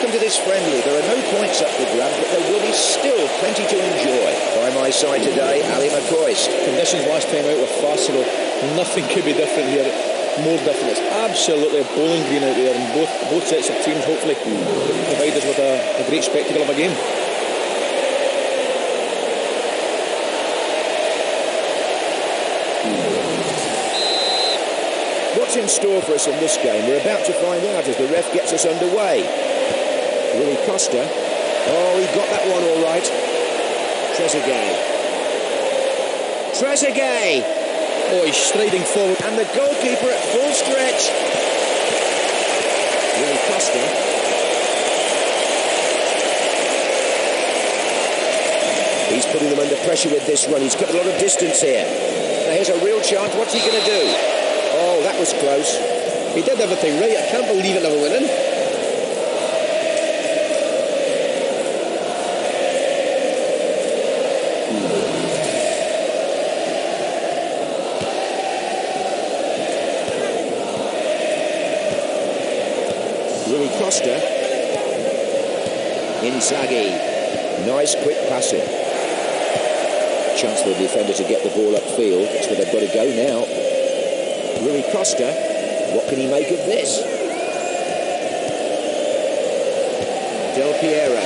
Welcome to this friendly. There are no points up for grabs, but there will be still plenty to enjoy. By my side today, Ally McCoist. Conditions last time out were far so nothing could be different here. More different. It's absolutely a bowling green out there, and both both sets of teams hopefully provide us with a, a great spectacle of a game. What's in store for us in this game? We're about to find out as the ref gets us underway. Willie Costa. Oh, he got that one all right. Trezeguet. Trezeguet! Oh, he's striding forward. And the goalkeeper at full stretch. Willie Costa. He's putting them under pressure with this run. He's got a lot of distance here. Now here's a real chance. What's he going to do? Oh, that was close. He did everything right. I can't believe it never went in. Rui Costa. Inzaghi. Nice quick passing. Chance for the defender to get the ball upfield. That's where they've got to go now. Rui Costa. What can he make of this? Del Piero.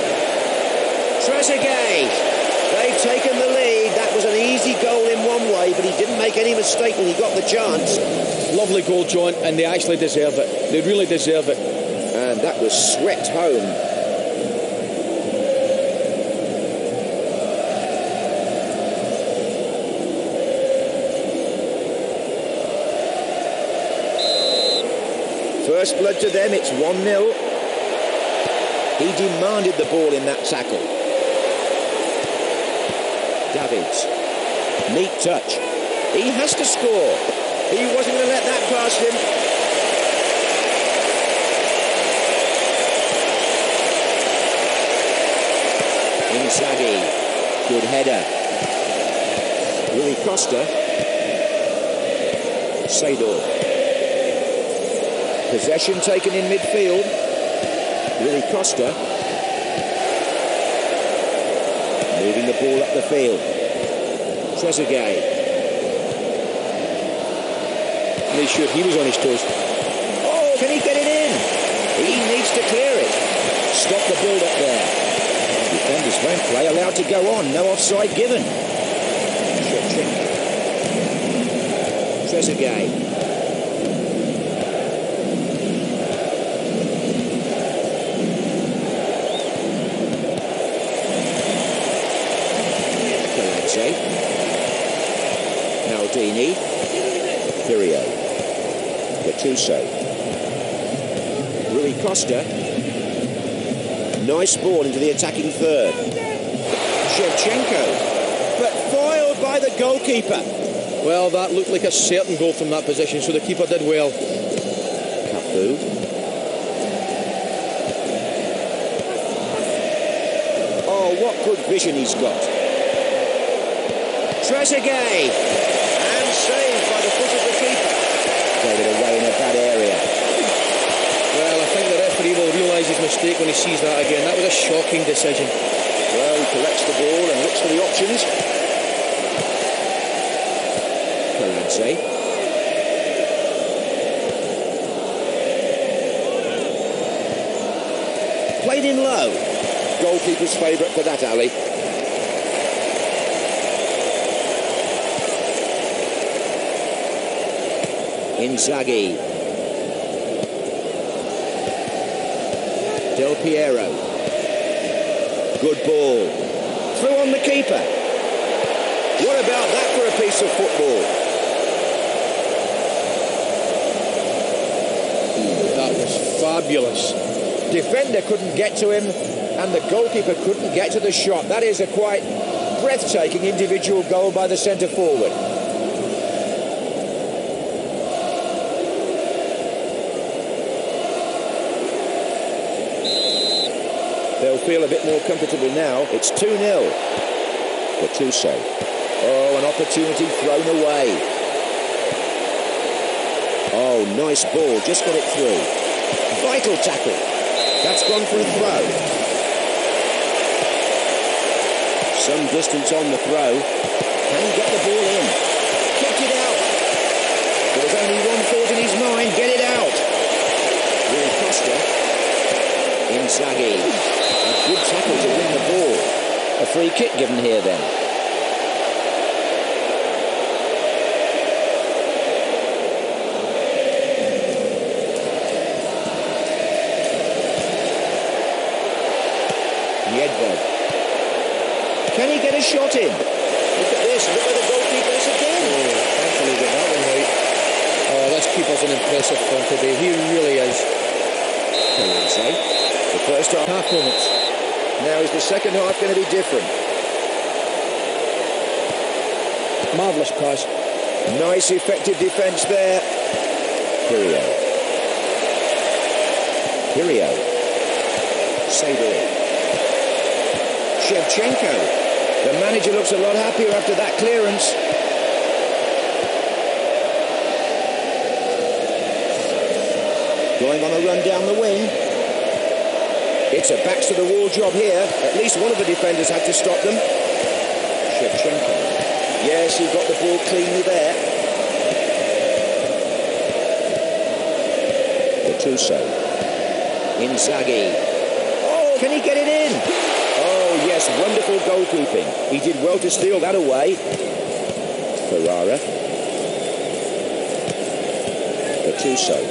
Trezeguet. They've taken the lead. That was an easy goal in one way, but he didn't make any mistake when he got the chance. Lovely goal, John, and they actually deserve it. They really deserve it. And that was swept home. First blood to them, it's 1 0. He demanded the ball in that tackle. Davids. Neat touch. He has to score. He wasn't going to let that pass him. Inzaghi. Good header. Rui Costa. Seedorf. Possession taken in midfield. Rui Costa. Moving the ball up the field. Trezeguet. Made sure he was on his toes. Oh, can he get it in? He needs to clear it. Stop the build up there. Defenders won't play, allowed to go on. No offside given. Trezeguet. Maldini. Pirlo. Gattuso. Rui Costa. Nice ball into the attacking third. Shevchenko. But foiled by the goalkeeper. Well, that looked like a certain goal from that position, so the keeper did well. Cafu. Oh, what good vision he's got. Trezeguet. And saved by the foot of the keeper. Gave it away in a bad area. Well, I think the referee will realise his mistake when he sees that again. That was a shocking decision. Well, he collects the ball and looks for the options. Kaladze. Played in low. Goalkeeper's favourite for that alley. Inzaghi. Del Piero. Good ball. Through on the keeper. What about that for a piece of football? That was fabulous. Defender couldn't get to him, and the goalkeeper couldn't get to the shot. That is a quite breathtaking individual goal by the centre forward. They'll feel a bit more comfortable now. It's 2 0. Gattuso. Oh, an opportunity thrown away. Oh, nice ball. Just got it through. Vital tackle. That's gone for a throw. Some distance on the throw. Can he get the ball in? Kicked it out. There's only one thought in his mind. Get it out. Rui Costa. Inzaghi. A good tackle to win the ball. A free kick given here then. Nedved. Can he get a shot in? Look at this. Look at the goalkeeper is again. Oh, thankfully got that one right. Oh, this keeper's an impressive one today. He really is. Kaladze. The first half. Half moments. Now is the second half going to be different? Marvellous pass. Nice effective defence there. Pirlo. Pirlo. Seedorf. Shevchenko. The manager looks a lot happier after that clearance. Going on a run down the wing. It's a backs to the wall job here. At least one of the defenders had to stop them. Shevchenko. Yes, he got the ball cleanly there. Gattuso. Inzaghi. Oh, can he get it in? Oh, yes, wonderful goalkeeping. He did well to steal that away. Ferrara. Gattuso.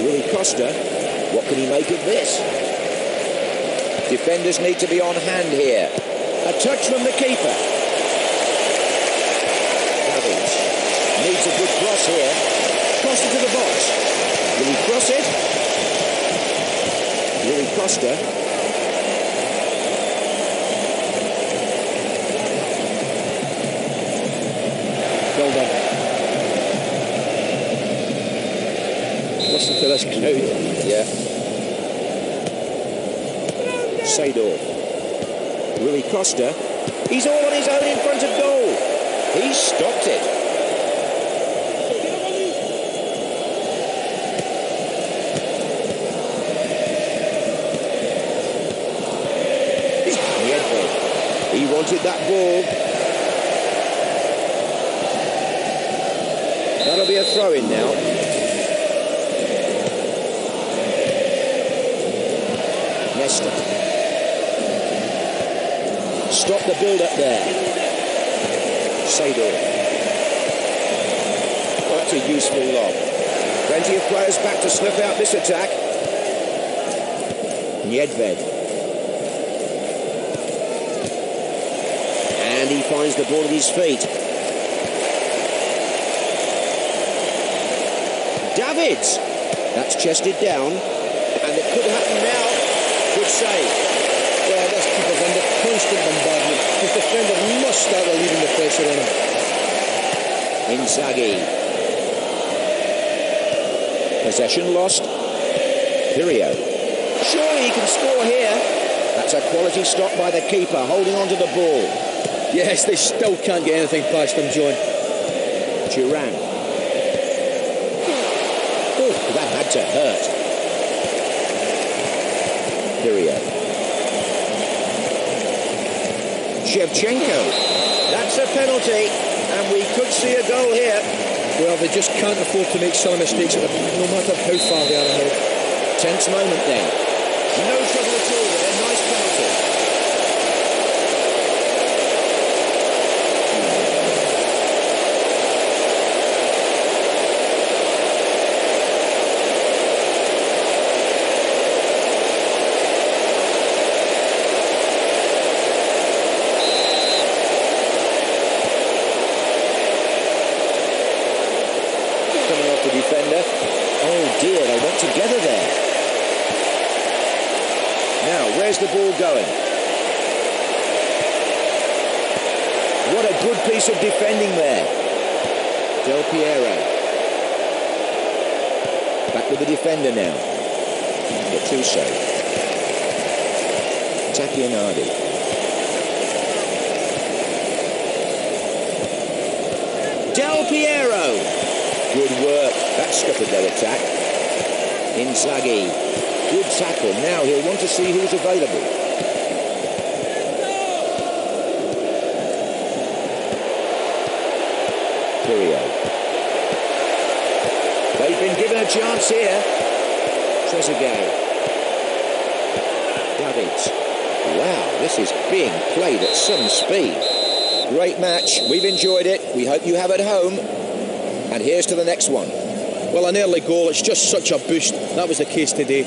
Rui Costa. What can he make of this? Defenders need to be on hand here. A touch from the keeper. Needs a good cross here. Costa to the box. Will he cross it? Costa. Done. Listen to this crowd. Yeah. Seedorf. Rui Costa. He's all on his own in front of goal. He stopped it. He wanted that ball. That'll be a throw in now. Nesta. Stop the build-up there. Seedorf. Oh, that's a useful lob. Plenty of players back to snuff out this attack. Nedved. And he finds the ball at his feet. Davids. That's chested down. And it could happen now. Good save. Yeah, this keeper's under constant bombardment. His defender must start relieving the pressure on him. Inzaghi. Possession lost. Pirlo. Surely he can score here. That's a quality stop by the keeper, holding on to the ball. Yes, they still can't get anything past him, John. Duran. Oh, that had to hurt. Pirlo. Shevchenko. That's a penalty. And we could see a goal here. Well, they just can't afford to make silly mistakes, uh, no matter how far they are ahead. Tense moment then. No trouble at all there. Nice penalty. Coming off the defender. Oh dear, they went together there. Now, going? What a good piece of defending there. Del Piero. Back with the defender now. Gattuso. Tacchinardi. Del Piero. Good work. That scuppered their attack. Inzaghi. Good tackle. Now he'll want to see who's available. They've been given a chance here. Trezeguet. Davids. Wow, this is being played at some speed. Great match. We've enjoyed it. We hope you have at home. And here's to the next one. Well, an early goal, it's just such a boost. That was the case today.